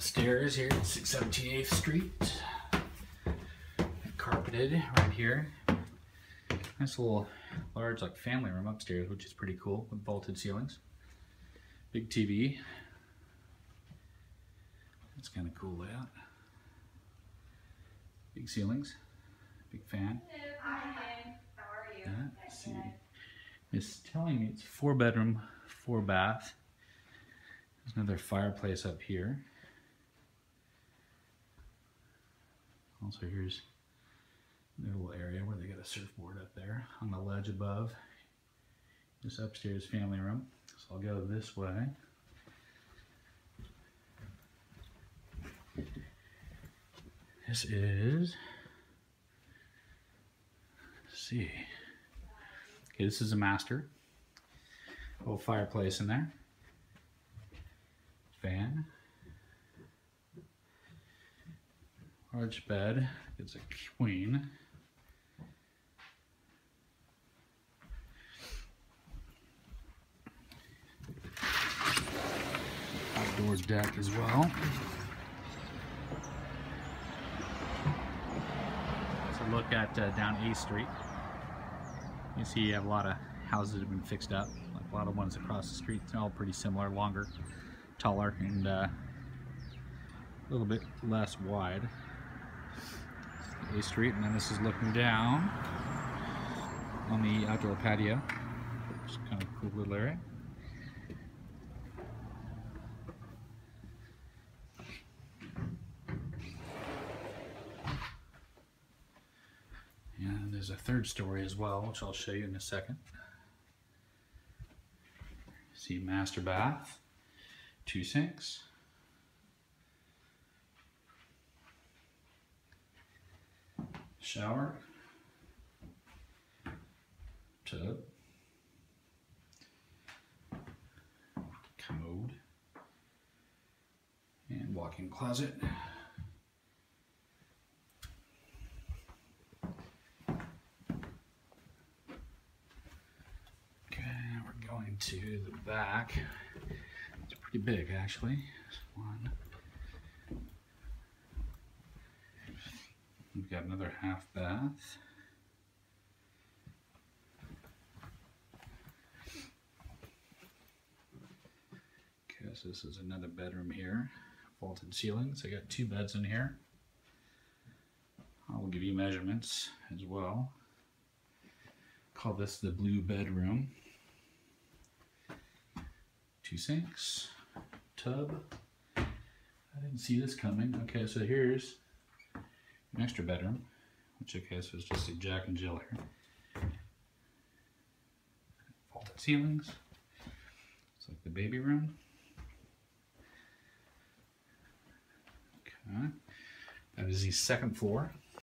upstairs here at 617 8th Street. Carpeted right here. Nice little large like family room upstairs, which is pretty cool with vaulted ceilings. Big TV. That's kind of cool layout. Big ceilings. Big fan. Hi, how are you? See. It's telling me it's four bedroom, four bath. There's another fireplace up here. Also here's a little area where they got a surfboard up there on the ledge above. This upstairs family room. So I'll go this way. This is, see. Okay, this is a master. Little fireplace in there. Fan. Large bed. It's a queen. Outdoor deck as well. Let's look at uh, down A Street. You see you have a lot of houses that have been fixed up, like a lot of ones across the street. They're all pretty similar, longer, taller, and uh, a little bit less wide. A Street, and then this is looking down on the outdoor patio. It's kind of a cool little area. And there's a third story as well, which I'll show you in a second. See master bath, two sinks. Shower, tub, commode, and walk-in closet. Okay, we're going to the back. It's pretty big actually. One. We've got another half bath. Okay, so this is another bedroom here. Vaulted ceilings. I got two beds in here. I will give you measurements as well. Call this the blue bedroom. Two sinks, tub. I didn't see this coming. Okay, so here's an extra bedroom, which okay, so it's just a Jack and Jill here. Vaulted ceilings. It's like the baby room. Okay. That is the second floor.